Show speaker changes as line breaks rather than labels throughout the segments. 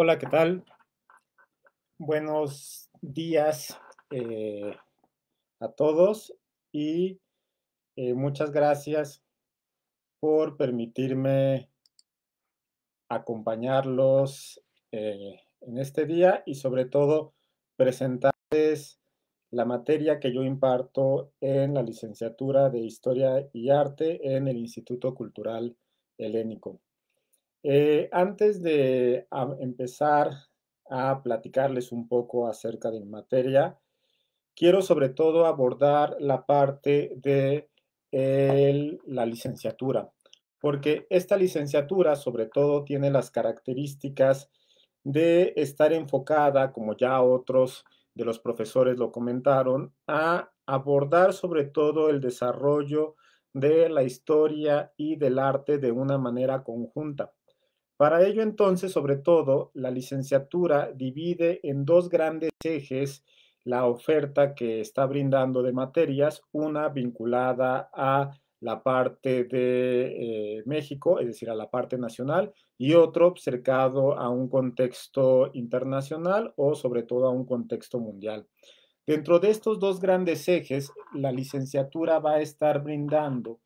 Hola, ¿qué tal? Buenos días eh, a todos y eh, muchas gracias por permitirme acompañarlos eh, en este día y sobre todo presentarles la materia que yo imparto en la licenciatura de Historia y Arte en el Instituto Cultural Helénico. Eh, antes de empezar a platicarles un poco acerca de mi materia, quiero sobre todo abordar la parte de la licenciatura, porque esta licenciatura sobre todo tiene las características de estar enfocada, como ya otros de los profesores lo comentaron, a abordar sobre todo el desarrollo de la historia y del arte de una manera conjunta. Para ello entonces, sobre todo, la licenciatura divide en dos grandes ejes la oferta que está brindando de materias, una vinculada a la parte de eh, México, es decir, a la parte nacional, y otro cercado a un contexto internacional o sobre todo a un contexto mundial. Dentro de estos dos grandes ejes, la licenciatura va a estar brindando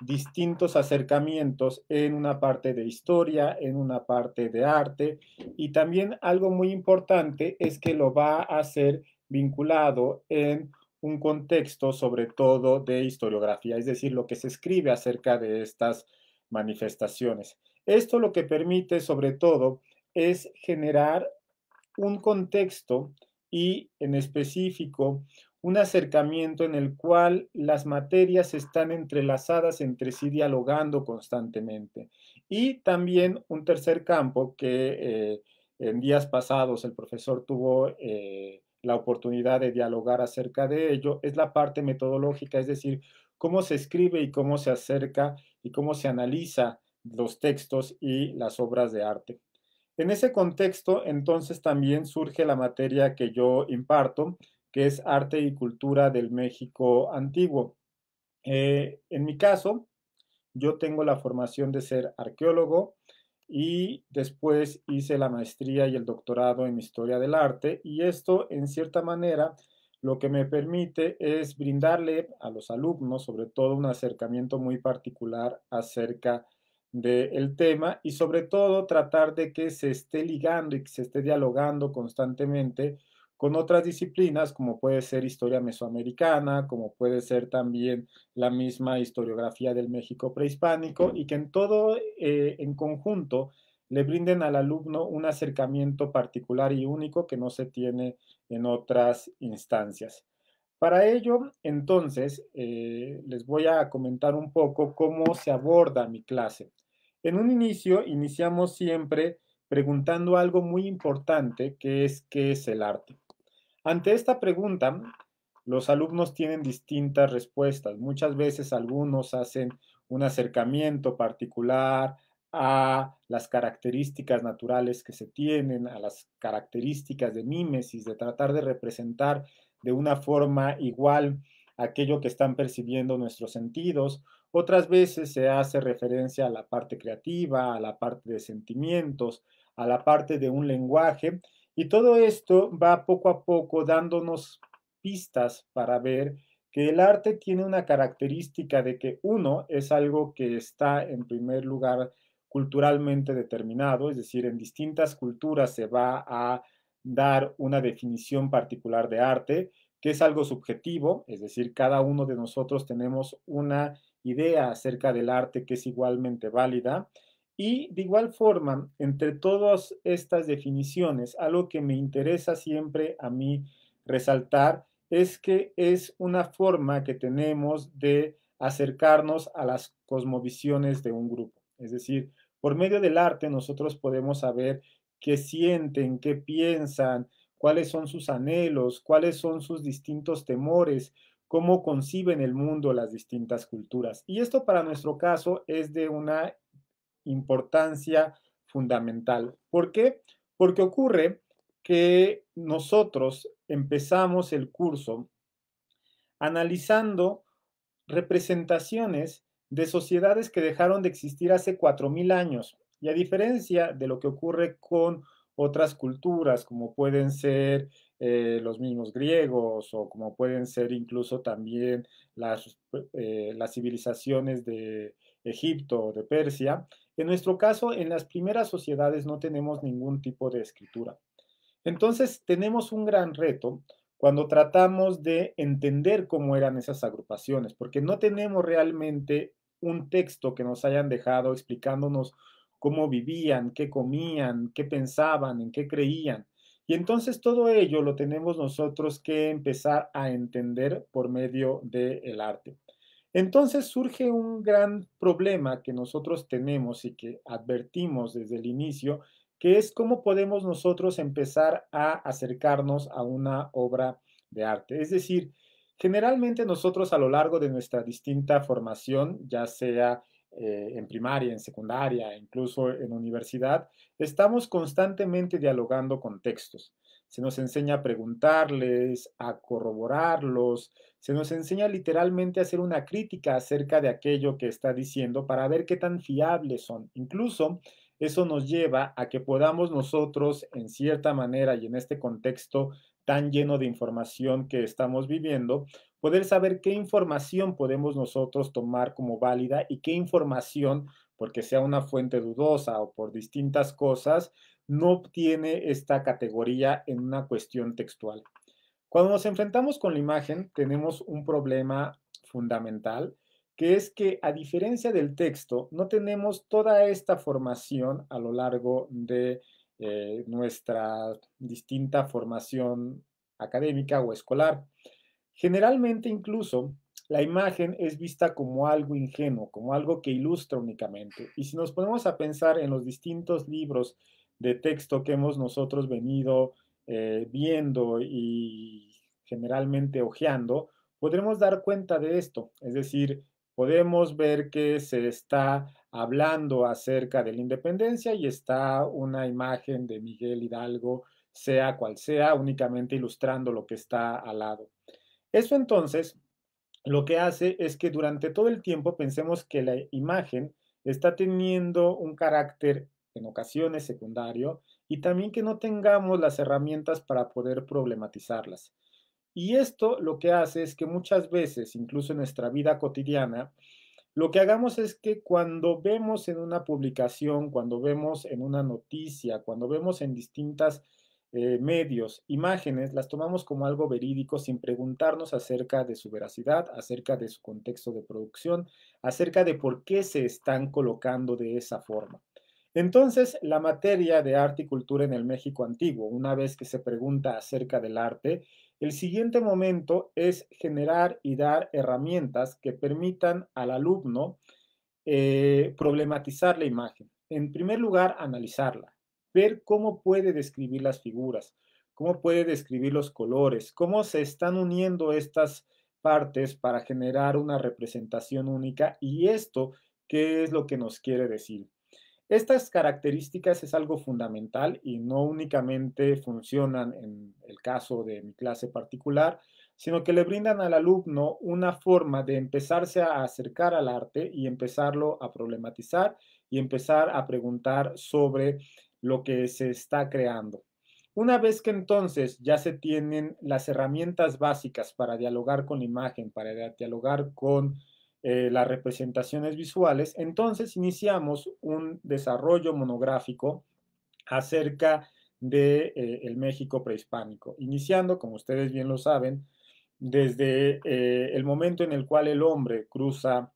distintos acercamientos en una parte de historia, en una parte de arte y también algo muy importante es que lo va a hacer vinculado en un contexto sobre todo de historiografía, es decir, lo que se escribe acerca de estas manifestaciones. Esto lo que permite sobre todo es generar un contexto y en específico un acercamiento en el cual las materias están entrelazadas entre sí, dialogando constantemente. Y también un tercer campo que eh, en días pasados el profesor tuvo eh, la oportunidad de dialogar acerca de ello, es la parte metodológica, es decir, cómo se escribe y cómo se acerca y cómo se analiza los textos y las obras de arte. En ese contexto, entonces, también surge la materia que yo imparto, que es Arte y Cultura del México Antiguo. Eh, en mi caso, yo tengo la formación de ser arqueólogo y después hice la maestría y el doctorado en Historia del Arte y esto, en cierta manera, lo que me permite es brindarle a los alumnos, sobre todo, un acercamiento muy particular acerca del tema y sobre todo tratar de que se esté ligando y que se esté dialogando constantemente con otras disciplinas como puede ser historia mesoamericana, como puede ser también la misma historiografía del México prehispánico y que en todo eh, en conjunto le brinden al alumno un acercamiento particular y único que no se tiene en otras instancias. Para ello, entonces, eh, les voy a comentar un poco cómo se aborda mi clase. En un inicio, iniciamos siempre preguntando algo muy importante, que es qué es el arte. Ante esta pregunta, los alumnos tienen distintas respuestas. Muchas veces algunos hacen un acercamiento particular a las características naturales que se tienen, a las características de mímesis, de tratar de representar de una forma igual aquello que están percibiendo nuestros sentidos. Otras veces se hace referencia a la parte creativa, a la parte de sentimientos, a la parte de un lenguaje y todo esto va poco a poco dándonos pistas para ver que el arte tiene una característica de que uno es algo que está en primer lugar culturalmente determinado, es decir, en distintas culturas se va a dar una definición particular de arte, que es algo subjetivo, es decir, cada uno de nosotros tenemos una idea acerca del arte que es igualmente válida, y de igual forma, entre todas estas definiciones, algo que me interesa siempre a mí resaltar es que es una forma que tenemos de acercarnos a las cosmovisiones de un grupo. Es decir, por medio del arte nosotros podemos saber qué sienten, qué piensan, cuáles son sus anhelos, cuáles son sus distintos temores, cómo conciben el mundo las distintas culturas. Y esto para nuestro caso es de una importancia fundamental. ¿Por qué? Porque ocurre que nosotros empezamos el curso analizando representaciones de sociedades que dejaron de existir hace 4.000 años. Y a diferencia de lo que ocurre con otras culturas, como pueden ser eh, los mismos griegos o como pueden ser incluso también las, eh, las civilizaciones de Egipto o de Persia. En nuestro caso, en las primeras sociedades no tenemos ningún tipo de escritura. Entonces, tenemos un gran reto cuando tratamos de entender cómo eran esas agrupaciones, porque no tenemos realmente un texto que nos hayan dejado explicándonos cómo vivían, qué comían, qué pensaban, en qué creían. Y entonces todo ello lo tenemos nosotros que empezar a entender por medio del arte. Entonces surge un gran problema que nosotros tenemos y que advertimos desde el inicio, que es cómo podemos nosotros empezar a acercarnos a una obra de arte. Es decir, generalmente nosotros a lo largo de nuestra distinta formación, ya sea eh, en primaria, en secundaria, incluso en universidad, estamos constantemente dialogando con textos. Se nos enseña a preguntarles, a corroborarlos, se nos enseña literalmente a hacer una crítica acerca de aquello que está diciendo para ver qué tan fiables son. Incluso eso nos lleva a que podamos nosotros, en cierta manera y en este contexto tan lleno de información que estamos viviendo, poder saber qué información podemos nosotros tomar como válida y qué información, porque sea una fuente dudosa o por distintas cosas, no tiene esta categoría en una cuestión textual. Cuando nos enfrentamos con la imagen, tenemos un problema fundamental, que es que a diferencia del texto, no tenemos toda esta formación a lo largo de eh, nuestra distinta formación académica o escolar. Generalmente incluso la imagen es vista como algo ingenuo, como algo que ilustra únicamente. Y si nos ponemos a pensar en los distintos libros de texto que hemos nosotros venido eh, viendo y generalmente hojeando, podremos dar cuenta de esto. Es decir, podemos ver que se está hablando acerca de la independencia y está una imagen de Miguel Hidalgo, sea cual sea, únicamente ilustrando lo que está al lado. Eso entonces lo que hace es que durante todo el tiempo pensemos que la imagen está teniendo un carácter en ocasiones secundario y también que no tengamos las herramientas para poder problematizarlas. Y esto lo que hace es que muchas veces, incluso en nuestra vida cotidiana, lo que hagamos es que cuando vemos en una publicación, cuando vemos en una noticia, cuando vemos en distintas eh, medios, imágenes, las tomamos como algo verídico sin preguntarnos acerca de su veracidad, acerca de su contexto de producción, acerca de por qué se están colocando de esa forma. Entonces, la materia de arte y cultura en el México antiguo, una vez que se pregunta acerca del arte, el siguiente momento es generar y dar herramientas que permitan al alumno eh, problematizar la imagen. En primer lugar, analizarla, ver cómo puede describir las figuras, cómo puede describir los colores, cómo se están uniendo estas partes para generar una representación única y esto, ¿qué es lo que nos quiere decir? Estas características es algo fundamental y no únicamente funcionan en el caso de mi clase particular, sino que le brindan al alumno una forma de empezarse a acercar al arte y empezarlo a problematizar y empezar a preguntar sobre lo que se está creando. Una vez que entonces ya se tienen las herramientas básicas para dialogar con la imagen, para dialogar con eh, las representaciones visuales, entonces iniciamos un desarrollo monográfico acerca de eh, el México prehispánico, iniciando, como ustedes bien lo saben, desde eh, el momento en el cual el hombre cruza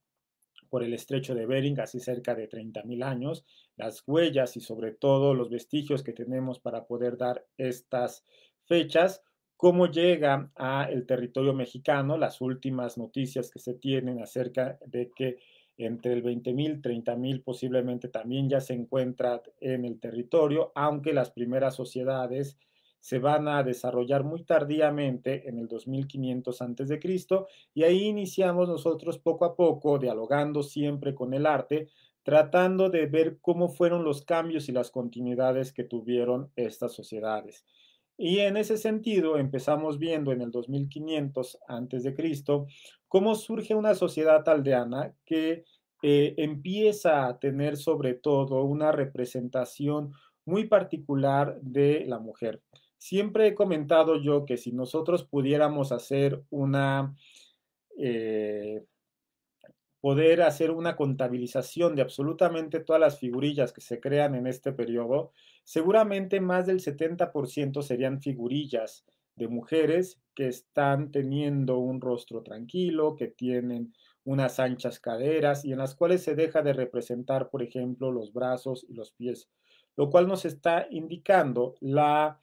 por el estrecho de Bering, así cerca de 30.000 años, las huellas y sobre todo los vestigios que tenemos para poder dar estas fechas, cómo llega a el territorio mexicano, las últimas noticias que se tienen acerca de que entre el 20.000, 30.000 posiblemente también ya se encuentra en el territorio, aunque las primeras sociedades se van a desarrollar muy tardíamente en el 2500 a.C. y ahí iniciamos nosotros poco a poco, dialogando siempre con el arte, tratando de ver cómo fueron los cambios y las continuidades que tuvieron estas sociedades. Y en ese sentido empezamos viendo en el 2500 a.C. cómo surge una sociedad aldeana que eh, empieza a tener sobre todo una representación muy particular de la mujer. Siempre he comentado yo que si nosotros pudiéramos hacer una, eh, poder hacer una contabilización de absolutamente todas las figurillas que se crean en este periodo, seguramente más del 70% serían figurillas de mujeres que están teniendo un rostro tranquilo, que tienen unas anchas caderas y en las cuales se deja de representar, por ejemplo, los brazos y los pies, lo cual nos está indicando la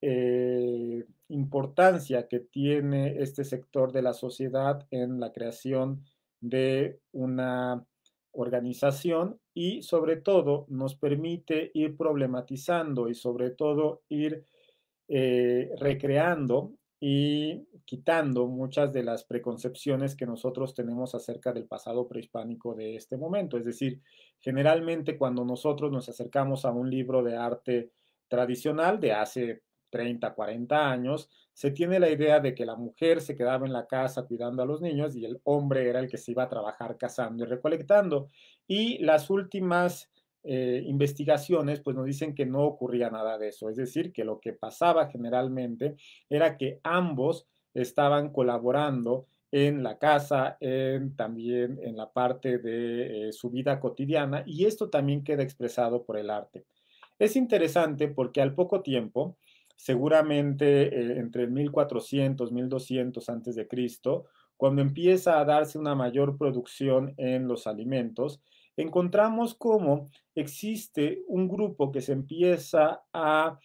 eh, importancia que tiene este sector de la sociedad en la creación de una organización y sobre todo nos permite ir problematizando y sobre todo ir eh, recreando y quitando muchas de las preconcepciones que nosotros tenemos acerca del pasado prehispánico de este momento. Es decir, generalmente cuando nosotros nos acercamos a un libro de arte tradicional de hace 30, 40 años, se tiene la idea de que la mujer se quedaba en la casa cuidando a los niños y el hombre era el que se iba a trabajar cazando y recolectando. Y las últimas eh, investigaciones pues nos dicen que no ocurría nada de eso, es decir, que lo que pasaba generalmente era que ambos estaban colaborando en la casa, en, también en la parte de eh, su vida cotidiana y esto también queda expresado por el arte. Es interesante porque al poco tiempo, seguramente eh, entre 1400, 1200 antes de Cristo, cuando empieza a darse una mayor producción en los alimentos, encontramos cómo existe un grupo que se empieza a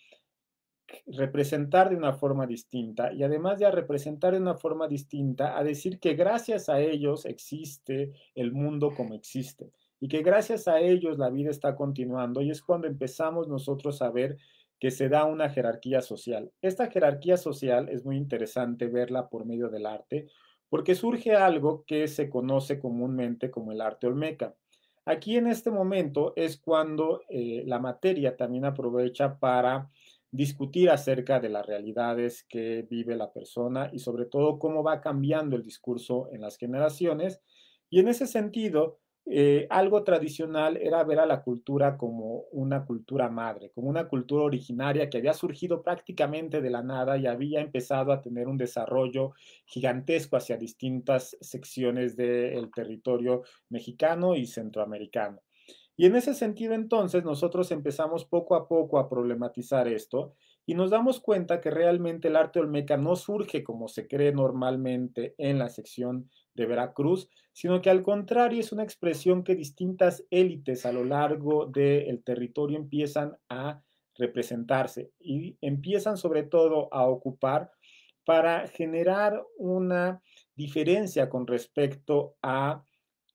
representar de una forma distinta y además de representar de una forma distinta, a decir que gracias a ellos existe el mundo como existe y que gracias a ellos la vida está continuando y es cuando empezamos nosotros a ver que se da una jerarquía social. Esta jerarquía social es muy interesante verla por medio del arte porque surge algo que se conoce comúnmente como el arte olmeca. Aquí en este momento es cuando eh, la materia también aprovecha para discutir acerca de las realidades que vive la persona y sobre todo cómo va cambiando el discurso en las generaciones. Y en ese sentido, eh, algo tradicional era ver a la cultura como una cultura madre, como una cultura originaria que había surgido prácticamente de la nada y había empezado a tener un desarrollo gigantesco hacia distintas secciones del territorio mexicano y centroamericano. Y en ese sentido entonces nosotros empezamos poco a poco a problematizar esto y nos damos cuenta que realmente el arte olmeca no surge como se cree normalmente en la sección de Veracruz, sino que al contrario es una expresión que distintas élites a lo largo del territorio empiezan a representarse y empiezan sobre todo a ocupar para generar una diferencia con respecto a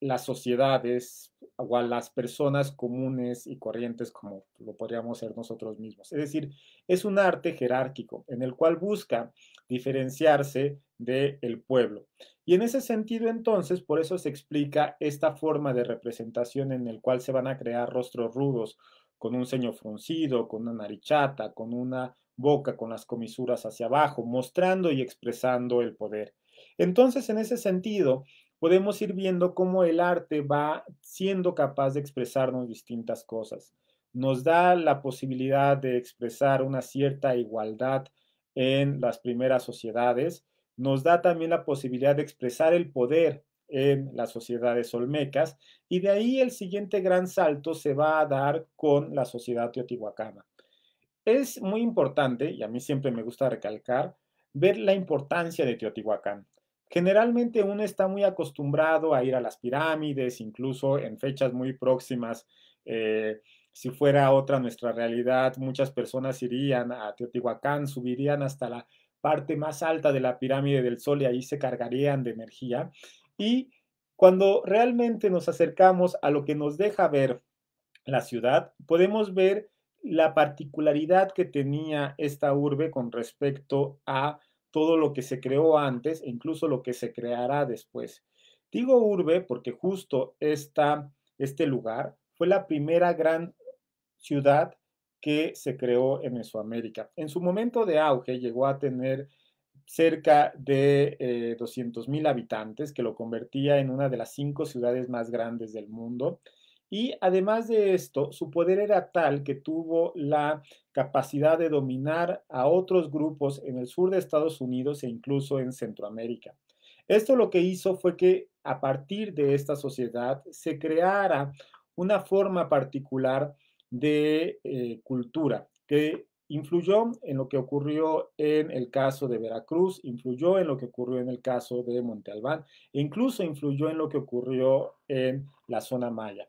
las sociedades o a las personas comunes y corrientes como lo podríamos ser nosotros mismos. Es decir, es un arte jerárquico en el cual busca diferenciarse del pueblo. Y en ese sentido, entonces, por eso se explica esta forma de representación en el cual se van a crear rostros rudos, con un ceño fruncido, con una narichata, con una boca con las comisuras hacia abajo, mostrando y expresando el poder. Entonces, en ese sentido, podemos ir viendo cómo el arte va siendo capaz de expresarnos distintas cosas. Nos da la posibilidad de expresar una cierta igualdad en las primeras sociedades, nos da también la posibilidad de expresar el poder en las sociedades olmecas y de ahí el siguiente gran salto se va a dar con la sociedad teotihuacana. Es muy importante, y a mí siempre me gusta recalcar, ver la importancia de Teotihuacán. Generalmente uno está muy acostumbrado a ir a las pirámides, incluso en fechas muy próximas. Eh, si fuera otra nuestra realidad, muchas personas irían a Teotihuacán, subirían hasta la parte más alta de la pirámide del Sol y ahí se cargarían de energía. Y cuando realmente nos acercamos a lo que nos deja ver la ciudad, podemos ver la particularidad que tenía esta urbe con respecto a todo lo que se creó antes e incluso lo que se creará después. Digo urbe porque justo esta, este lugar fue la primera gran ciudad que se creó en Mesoamérica. En su momento de auge llegó a tener cerca de eh, 200 mil habitantes, que lo convertía en una de las cinco ciudades más grandes del mundo. Y además de esto, su poder era tal que tuvo la capacidad de dominar a otros grupos en el sur de Estados Unidos e incluso en Centroamérica. Esto lo que hizo fue que a partir de esta sociedad se creara una forma particular de eh, cultura que influyó en lo que ocurrió en el caso de Veracruz, influyó en lo que ocurrió en el caso de Monte Albán e incluso influyó en lo que ocurrió en la zona maya.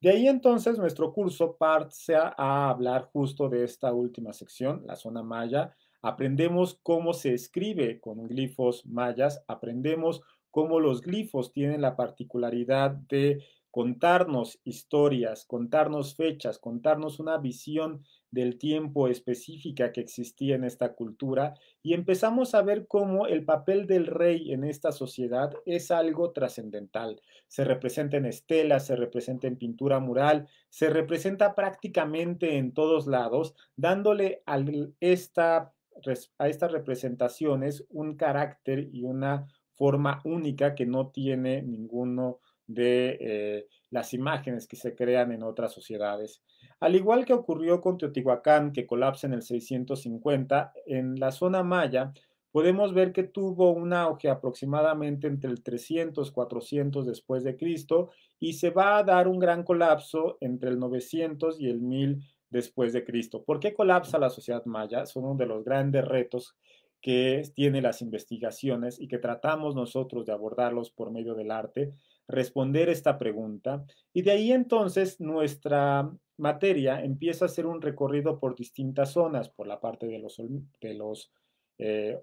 De ahí entonces nuestro curso parte a hablar justo de esta última sección, la zona maya. Aprendemos cómo se escribe con glifos mayas, aprendemos cómo los glifos tienen la particularidad de contarnos historias, contarnos fechas, contarnos una visión del tiempo específica que existía en esta cultura y empezamos a ver cómo el papel del rey en esta sociedad es algo trascendental. Se representa en estelas, se representa en pintura mural, se representa prácticamente en todos lados, dándole a, esta, a estas representaciones un carácter y una forma única que no tiene ninguno de eh, las imágenes que se crean en otras sociedades. Al igual que ocurrió con Teotihuacán, que colapsa en el 650, en la zona maya podemos ver que tuvo un auge aproximadamente entre el 300, 400 después de Cristo y se va a dar un gran colapso entre el 900 y el 1000 después de Cristo. ¿Por qué colapsa la sociedad maya? Son uno de los grandes retos que tiene las investigaciones y que tratamos nosotros de abordarlos por medio del arte, responder esta pregunta. Y de ahí entonces nuestra materia empieza a ser un recorrido por distintas zonas, por la parte de los, de los eh,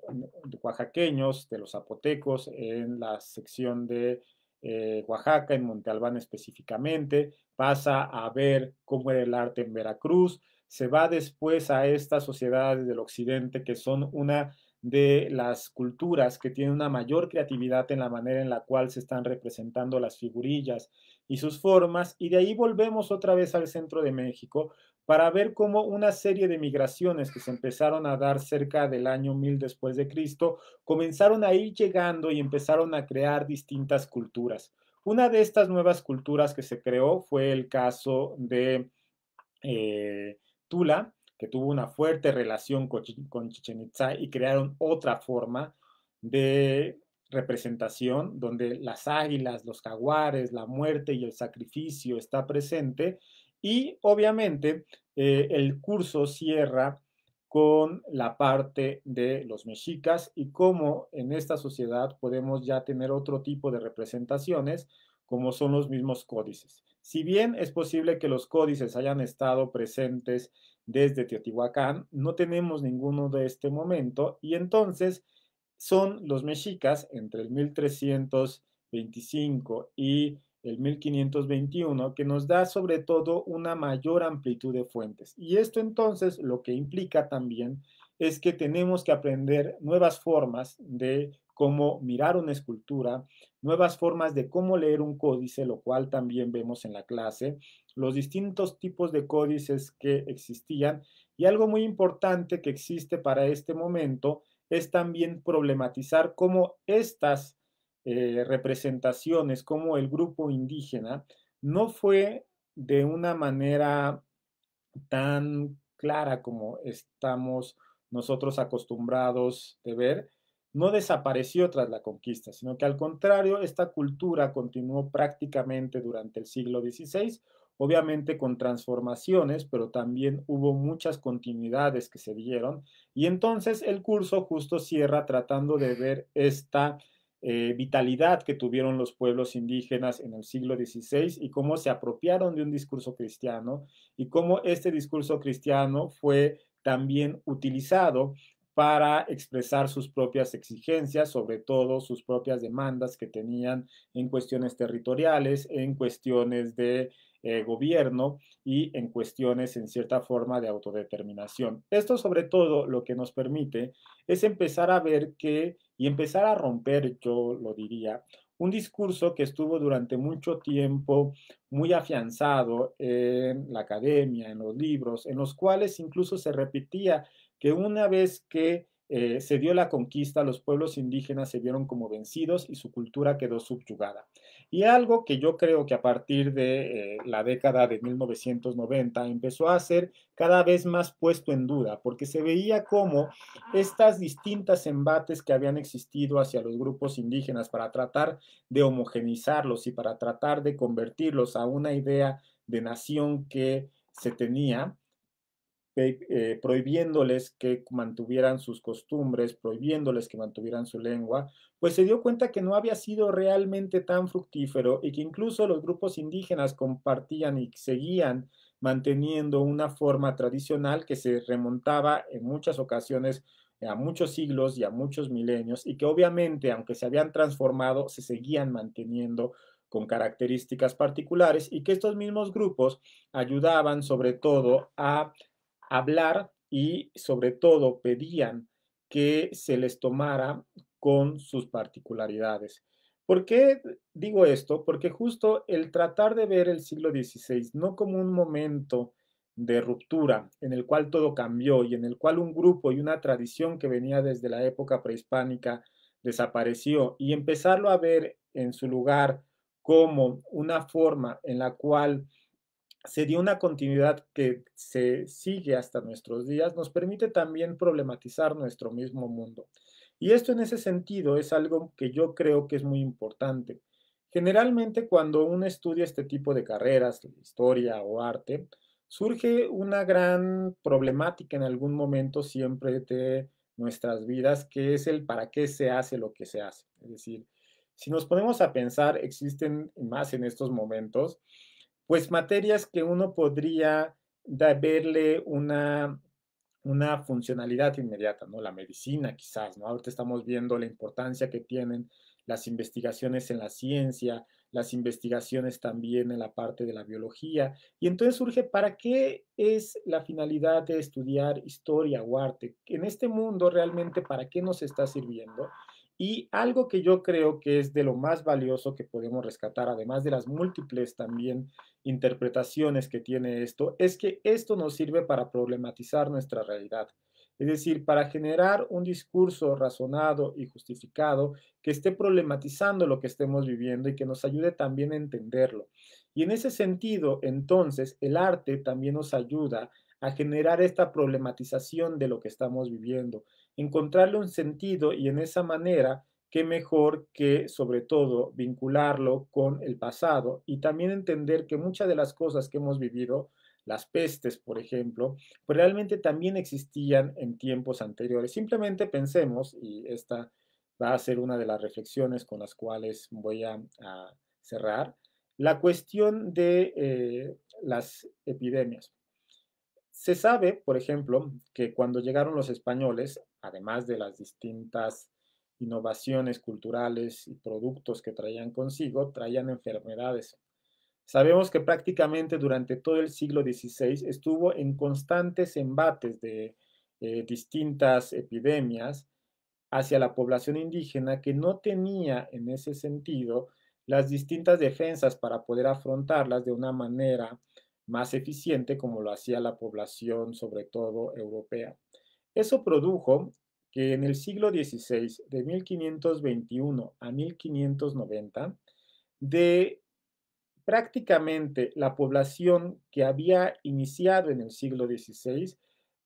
oaxaqueños, de los zapotecos, en la sección de eh, Oaxaca, en Monte Albán específicamente, pasa a ver cómo era el arte en Veracruz, se va después a estas sociedades del occidente que son una de las culturas que tienen una mayor creatividad en la manera en la cual se están representando las figurillas y sus formas, y de ahí volvemos otra vez al centro de México para ver cómo una serie de migraciones que se empezaron a dar cerca del año 1000 después de Cristo comenzaron a ir llegando y empezaron a crear distintas culturas. Una de estas nuevas culturas que se creó fue el caso de eh, Tula, que tuvo una fuerte relación con, Chichen Itza y crearon otra forma de representación donde las águilas, los jaguares, la muerte y el sacrificio está presente y obviamente eh, el curso cierra con la parte de los mexicas y cómo en esta sociedad podemos ya tener otro tipo de representaciones como son los mismos códices. Si bien es posible que los códices hayan estado presentes desde Teotihuacán, no tenemos ninguno de este momento y entonces son los mexicas entre el 1325 y el 1521 que nos da sobre todo una mayor amplitud de fuentes. Y esto entonces lo que implica también es que tenemos que aprender nuevas formas de cómo mirar una escultura, nuevas formas de cómo leer un códice, lo cual también vemos en la clase, los distintos tipos de códices que existían. Y algo muy importante que existe para este momento es también problematizar cómo estas eh, representaciones, como el grupo indígena, no fue de una manera tan clara como estamos nosotros acostumbrados de ver, no desapareció tras la conquista, sino que al contrario, esta cultura continuó prácticamente durante el siglo XVI, obviamente con transformaciones, pero también hubo muchas continuidades que se dieron, y entonces el curso justo cierra tratando de ver esta eh, vitalidad que tuvieron los pueblos indígenas en el siglo XVI y cómo se apropiaron de un discurso cristiano y cómo este discurso cristiano fue también utilizado para expresar sus propias exigencias, sobre todo sus propias demandas que tenían en cuestiones territoriales, en cuestiones de eh, gobierno y en cuestiones en cierta forma de autodeterminación. Esto sobre todo lo que nos permite es empezar a ver que y empezar a romper, yo lo diría, un discurso que estuvo durante mucho tiempo muy afianzado en la academia, en los libros, en los cuales incluso se repetía que una vez que eh, se dio la conquista, los pueblos indígenas se vieron como vencidos y su cultura quedó subyugada. Y algo que yo creo que a partir de eh, la década de 1990 empezó a ser cada vez más puesto en duda, porque se veía como estas distintas embates que habían existido hacia los grupos indígenas para tratar de homogenizarlos y para tratar de convertirlos a una idea de nación que se tenía, eh, prohibiéndoles que mantuvieran sus costumbres, prohibiéndoles que mantuvieran su lengua, pues se dio cuenta que no había sido realmente tan fructífero y que incluso los grupos indígenas compartían y seguían manteniendo una forma tradicional que se remontaba en muchas ocasiones a muchos siglos y a muchos milenios y que obviamente, aunque se habían transformado, se seguían manteniendo con características particulares y que estos mismos grupos ayudaban sobre todo a hablar y sobre todo pedían que se les tomara con sus particularidades. ¿Por qué digo esto? Porque justo el tratar de ver el siglo XVI no como un momento de ruptura en el cual todo cambió y en el cual un grupo y una tradición que venía desde la época prehispánica desapareció y empezarlo a ver en su lugar como una forma en la cual se dio una continuidad que se sigue hasta nuestros días, nos permite también problematizar nuestro mismo mundo. Y esto en ese sentido es algo que yo creo que es muy importante. Generalmente cuando uno estudia este tipo de carreras, historia o arte, surge una gran problemática en algún momento siempre de nuestras vidas, que es el para qué se hace lo que se hace. Es decir, si nos ponemos a pensar, existen más en estos momentos, pues materias que uno podría verle una, una funcionalidad inmediata, ¿no? La medicina quizás, ¿no? Ahorita estamos viendo la importancia que tienen las investigaciones en la ciencia, las investigaciones también en la parte de la biología. Y entonces surge, ¿para qué es la finalidad de estudiar historia o arte? En este mundo realmente, ¿para qué nos está sirviendo? Y algo que yo creo que es de lo más valioso que podemos rescatar, además de las múltiples también interpretaciones que tiene esto, es que esto nos sirve para problematizar nuestra realidad. Es decir, para generar un discurso razonado y justificado que esté problematizando lo que estemos viviendo y que nos ayude también a entenderlo. Y en ese sentido, entonces, el arte también nos ayuda a generar esta problematización de lo que estamos viviendo, encontrarle un sentido y en esa manera, qué mejor que sobre todo vincularlo con el pasado y también entender que muchas de las cosas que hemos vivido, las pestes, por ejemplo, pues realmente también existían en tiempos anteriores. Simplemente pensemos, y esta va a ser una de las reflexiones con las cuales voy a, cerrar, la cuestión de eh, las epidemias. Se sabe, por ejemplo, que cuando llegaron los españoles, además de las distintas innovaciones culturales y productos que traían consigo, traían enfermedades. Sabemos que prácticamente durante todo el siglo XVI estuvo en constantes embates de eh, distintas epidemias hacia la población indígena que no tenía en ese sentido las distintas defensas para poder afrontarlas de una manera más eficiente como lo hacía la población, sobre todo europea. Eso produjo que en el siglo XVI, de 1521 a 1590, de prácticamente la población que había iniciado en el siglo XVI,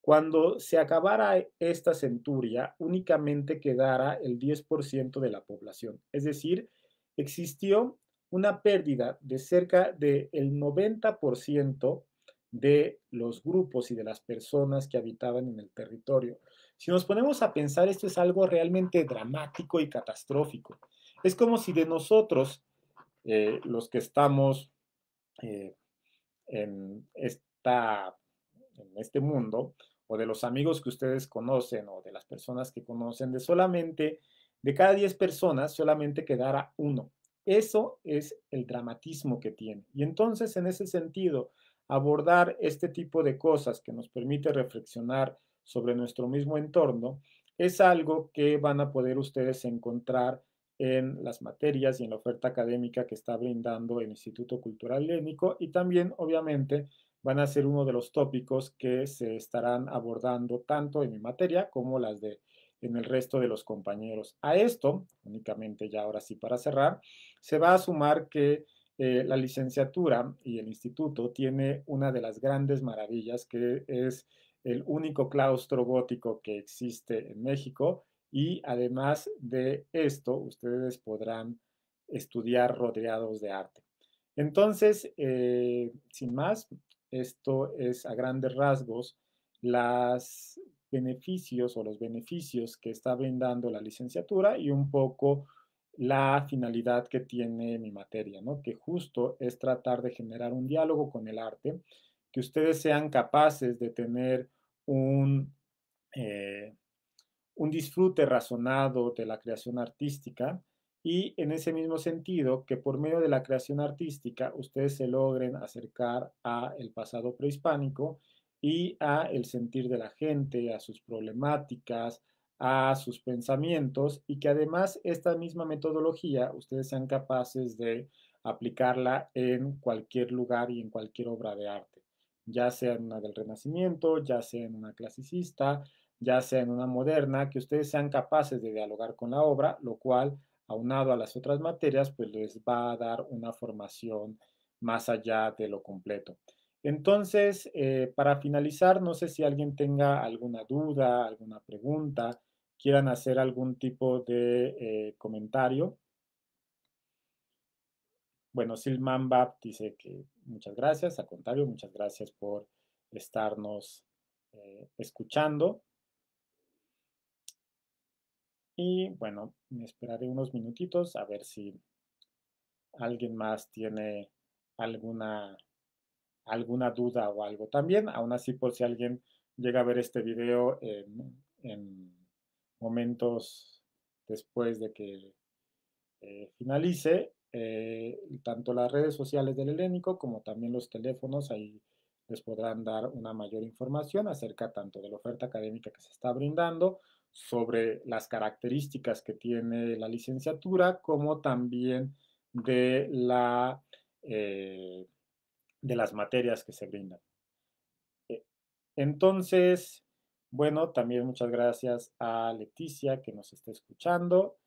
cuando se acabara esta centuria, únicamente quedara el 10% de la población. Es decir, existió una pérdida de cerca del 90% de los grupos y de las personas que habitaban en el territorio. Si nos ponemos a pensar, esto es algo realmente dramático y catastrófico. Es como si de nosotros, eh, los que estamos eh, en, esta, en este mundo, o de los amigos que ustedes conocen, o de las personas que conocen, de solamente, de cada 10 personas, solamente quedara uno eso es el dramatismo que tiene. Y entonces, en ese sentido, abordar este tipo de cosas que nos permite reflexionar sobre nuestro mismo entorno es algo que van a poder ustedes encontrar en las materias y en la oferta académica que está brindando el Instituto Cultural Lénico y también, obviamente, van a ser uno de los tópicos que se estarán abordando tanto en mi materia como las de en el resto de los compañeros. A esto, únicamente ya ahora sí para cerrar, se va a sumar que eh, la licenciatura y el instituto tiene una de las grandes maravillas que es el único claustro gótico que existe en México y además de esto ustedes podrán estudiar rodeados de arte. Entonces, eh, sin más, esto es a grandes rasgos los beneficios o los beneficios que está brindando la licenciatura y un poco la finalidad que tiene mi materia, ¿no? Que justo es tratar de generar un diálogo con el arte, que ustedes sean capaces de tener un, eh, un disfrute razonado de la creación artística y en ese mismo sentido que por medio de la creación artística ustedes se logren acercar a el pasado prehispánico y a el sentir de la gente, a sus problemáticas, a sus pensamientos y que además esta misma metodología ustedes sean capaces de aplicarla en cualquier lugar y en cualquier obra de arte, ya sea en una del Renacimiento, ya sea en una clasicista, ya sea en una moderna, que ustedes sean capaces de dialogar con la obra, lo cual aunado a las otras materias, pues les va a dar una formación más allá de lo completo. Entonces, eh, para finalizar, no sé si alguien tenga alguna duda, alguna pregunta, quieran hacer algún tipo de eh, comentario. Bueno, Silman Bab dice que muchas gracias, al contrario, muchas gracias por estarnos eh, escuchando. Y bueno, me esperaré unos minutitos a ver si alguien más tiene alguna, alguna duda o algo. También, aún así, por si alguien llega a ver este video en, momentos después de que eh, finalice, eh, tanto las redes sociales del Helénico como también los teléfonos, ahí les podrán dar una mayor información acerca tanto de la oferta académica que se está brindando, sobre las características que tiene la licenciatura, como también de, la, eh, de las materias que se brindan. Eh, entonces, bueno, también muchas gracias a Leticia que nos está escuchando.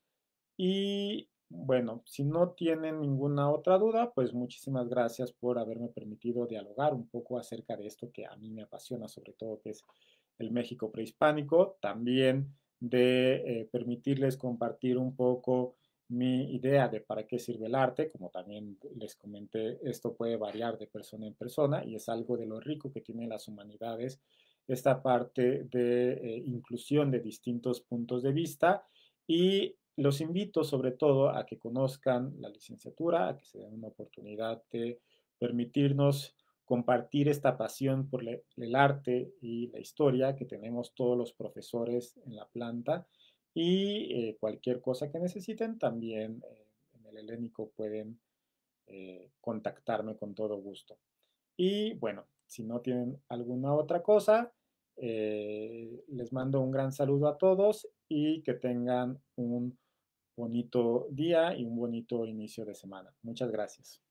Y bueno, si no tienen ninguna otra duda, pues muchísimas gracias por haberme permitido dialogar un poco acerca de esto que a mí me apasiona, sobre todo que es el México prehispánico, también de eh, permitirles compartir un poco mi idea de para qué sirve el arte, como también les comenté, esto puede variar de persona en persona y es algo de lo rico que tienen las humanidades, esta parte de eh, inclusión de distintos puntos de vista y los invito sobre todo a que conozcan la licenciatura, a que se den una oportunidad de permitirnos compartir esta pasión por el arte y la historia que tenemos todos los profesores en la planta y eh, cualquier cosa que necesiten también eh, en el helénico pueden eh, contactarme con todo gusto. Y bueno, si no tienen alguna otra cosa, les mando un gran saludo a todos y que tengan un bonito día y un bonito inicio de semana. Muchas gracias.